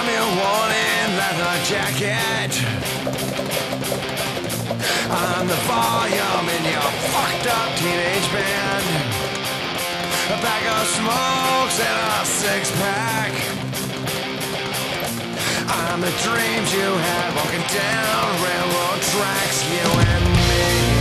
I'm your one in leather jacket. I'm the volume in your fucked up teenage band. A bag of smokes and a six pack. I'm the dreams you had walking down railroad tracks, you and me.